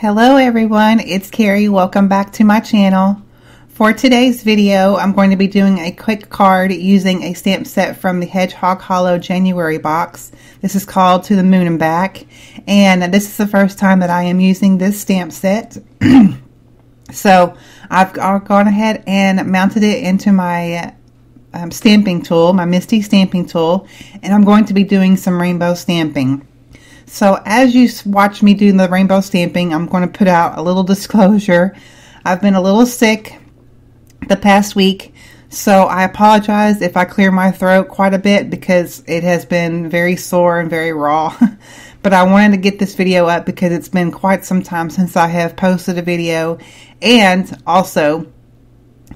Hello everyone, it's Kari. Welcome back to my channel. For today's video, I'm going to be doing a quick card using a stamp set from the Hedgehog Hollow January box. This is called To the Moon and Back, and this is the first time that I am using this stamp set. so I've gone ahead and mounted it into my um, stamping tool, my MISTI stamping tool, and I'm going to be doing some rainbow stamping. So as you watch me do the rainbow stamping, I'm going to put out a little disclosure. I've been a little sick the past week, so I apologize if I clear my throat quite a bit because it has been very sore and very raw. but I wanted to get this video up because it's been quite some time since I have posted a video and also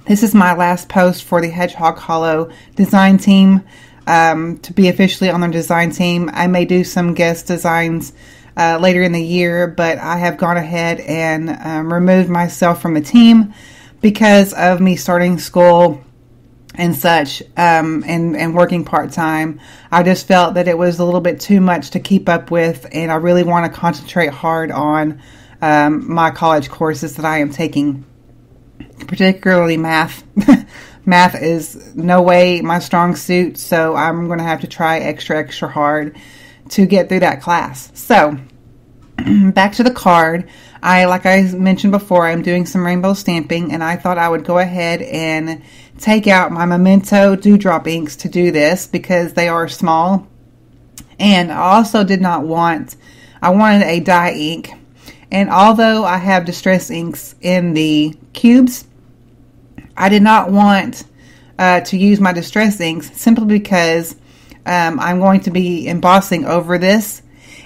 this is my last post for the Hedgehog Hollow design team um, to be officially on their design team. I may do some guest designs uh, later in the year, but I have gone ahead and um, removed myself from the team because of me starting school and such um, and, and working part time. I just felt that it was a little bit too much to keep up with, and I really want to concentrate hard on um, my college courses that I am taking, particularly math. math is no way my strong suit, so I'm going to have to try extra, extra hard to get through that class. So, back to the card. I, like I mentioned before, I'm doing some rainbow stamping, and I thought I would go ahead and take out my Memento Dewdrop inks to do this because they are small. And I also did not want, I wanted a dye ink. And although I have distress inks in the cubes, I did not want uh, to use my distress inks simply because um, I'm going to be embossing over this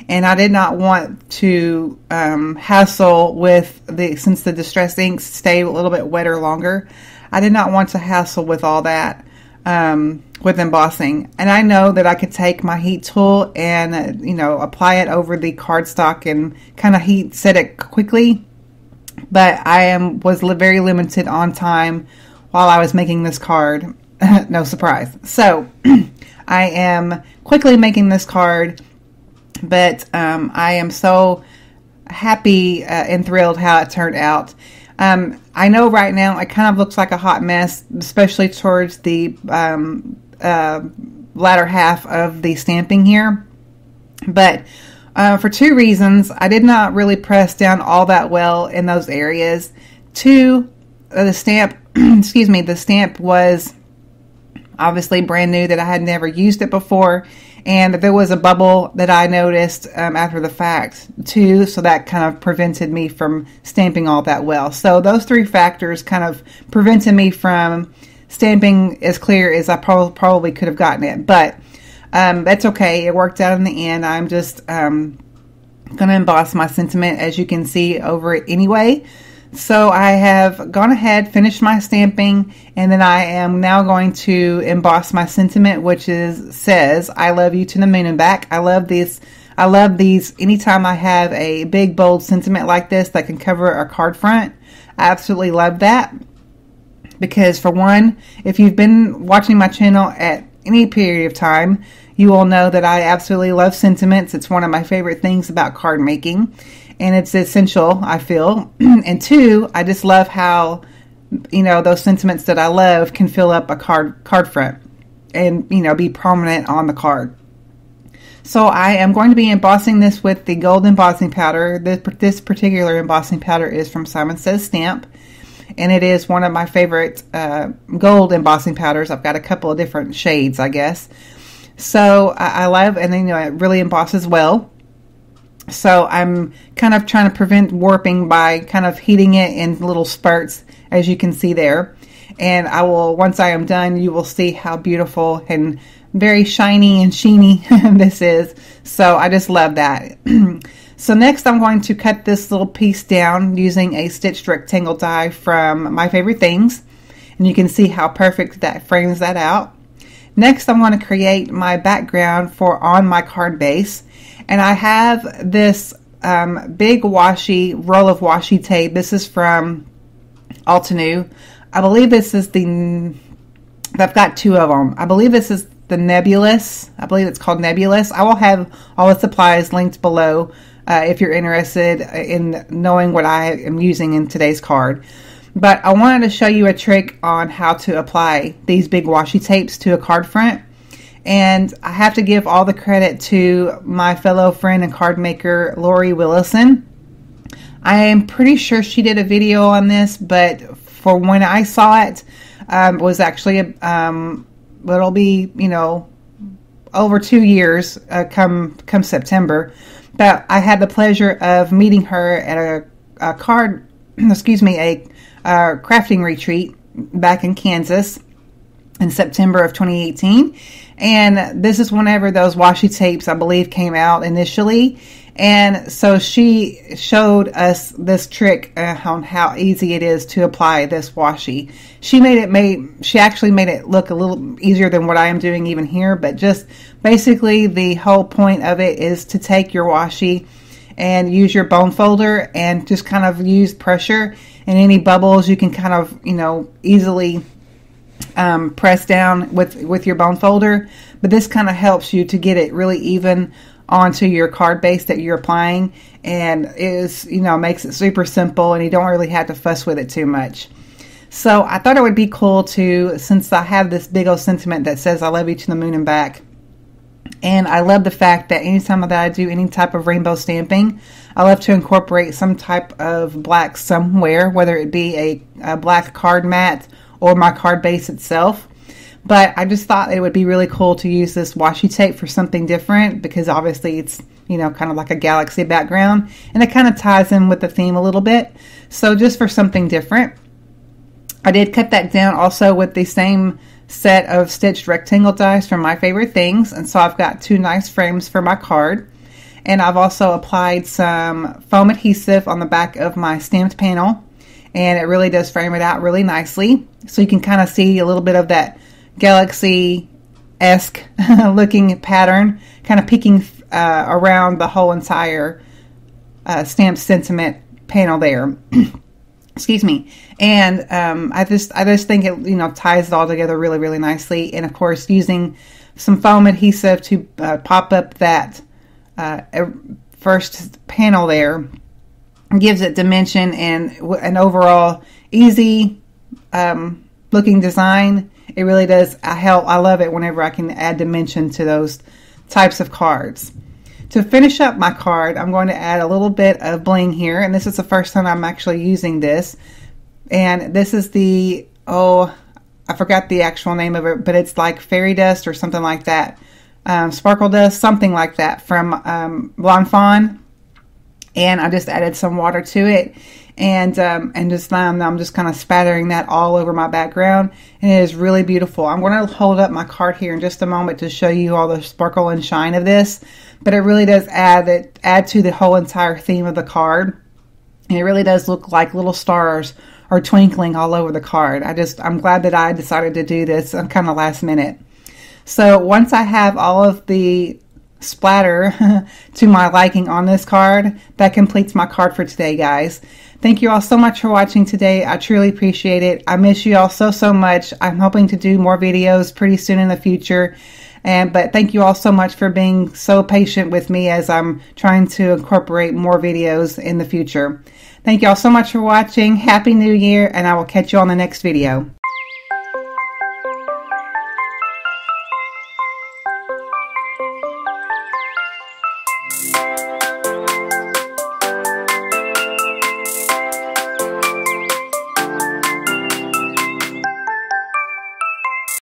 and I did not want to um, hassle with the since the distress inks stay a little bit wetter longer. I did not want to hassle with all that um, with embossing. And I know that I could take my heat tool and uh, you know apply it over the cardstock and kind of heat set it quickly but I am was very limited on time while I was making this card. no surprise. So I am quickly making this card, but um, I am so happy uh, and thrilled how it turned out. Um, I know right now it kind of looks like a hot mess, especially towards the um, uh, latter half of the stamping here. But uh, for two reasons. I did not really press down all that well in those areas. Two, uh, the stamp, excuse me, the stamp was obviously brand new that I had never used it before. And there was a bubble that I noticed um, after the fact too, so that kind of prevented me from stamping all that well. So those three factors kind of prevented me from stamping as clear as I probably probably could have gotten it. But um, that's okay. It worked out in the end. I'm just um, going to emboss my sentiment as you can see over it anyway. So I have gone ahead, finished my stamping, and then I am now going to emboss my sentiment, which is says, I love you to the moon and back. I love these. I love these anytime I have a big, bold sentiment like this that can cover a card front. I absolutely love that. Because for one, if you've been watching my channel at any period of time, you will know that I absolutely love sentiments. It's one of my favorite things about card making, and it's essential, I feel. and two, I just love how you know those sentiments that I love can fill up a card card front and you know be prominent on the card. So I am going to be embossing this with the gold embossing powder. This, this particular embossing powder is from Simon Says Stamp and it is one of my favorite uh, gold embossing powders. I've got a couple of different shades, I guess. So I, I love, and then you know it really embosses well. So I'm kind of trying to prevent warping by kind of heating it in little spurts, as you can see there. And I will, once I am done, you will see how beautiful and very shiny and sheeny this is. So I just love that. So next I'm going to cut this little piece down using a stitched rectangle die from My Favorite Things. And you can see how perfect that frames that out. Next I'm going to create my background for on my card base. And I have this um, big washi, roll of washi tape. This is from Altenew. I believe this is the, I've got two of them. I believe this is the Nebulous. I believe it's called Nebulous. I will have all the supplies linked below uh, if you're interested in knowing what I am using in today's card. But I wanted to show you a trick on how to apply these big washi tapes to a card front. And I have to give all the credit to my fellow friend and card maker, Lori Willison. I am pretty sure she did a video on this, but for when I saw it, um, was actually a, um, it'll be you know over two years uh, come come September. But I had the pleasure of meeting her at a, a card, excuse me, a, a crafting retreat back in Kansas in September of 2018. And this is whenever those washi tapes, I believe, came out initially. And so she showed us this trick uh, on how easy it is to apply this washi. She made it made she actually made it look a little easier than what I am doing even here, but just basically the whole point of it is to take your washi and use your bone folder and just kind of use pressure and any bubbles you can kind of, you know, easily um, press down with with your bone folder. But this kind of helps you to get it really even onto your card base that you're applying and is you know makes it super simple and you don't really have to fuss with it too much so i thought it would be cool to since i have this big old sentiment that says i love you to the moon and back and i love the fact that anytime that i do any type of rainbow stamping i love to incorporate some type of black somewhere whether it be a, a black card mat or my card base itself but I just thought it would be really cool to use this washi tape for something different because obviously it's, you know, kind of like a galaxy background and it kind of ties in with the theme a little bit. So just for something different. I did cut that down also with the same set of stitched rectangle dies from my favorite things. And so I've got two nice frames for my card. And I've also applied some foam adhesive on the back of my stamped panel. And it really does frame it out really nicely. So you can kind of see a little bit of that galaxy esque looking pattern, kind of peeking uh, around the whole entire uh, stamped sentiment panel there. Excuse me. And um, I just I just think it you know ties it all together really really nicely. And of course using some foam adhesive to uh, pop up that uh, first panel there gives it dimension and an overall easy um, looking design it really does help. I love it whenever I can add dimension to those types of cards. To finish up my card, I'm going to add a little bit of bling here, and this is the first time I'm actually using this. And this is the, oh, I forgot the actual name of it, but it's like fairy dust or something like that. Um, sparkle dust, something like that from um, Fawn. And I just added some water to it and um, and just um, I'm just kind of spattering that all over my background and it is really beautiful. I'm going to hold up my card here in just a moment to show you all the sparkle and shine of this but it really does add it add to the whole entire theme of the card and it really does look like little stars are twinkling all over the card. I just I'm glad that I decided to do this kind of last minute. So once I have all of the splatter to my liking on this card, that completes my card for today, guys. Thank you all so much for watching today. I truly appreciate it. I miss you all so, so much. I'm hoping to do more videos pretty soon in the future. And but thank you all so much for being so patient with me as I'm trying to incorporate more videos in the future. Thank you all so much for watching. Happy New Year, and I will catch you on the next video.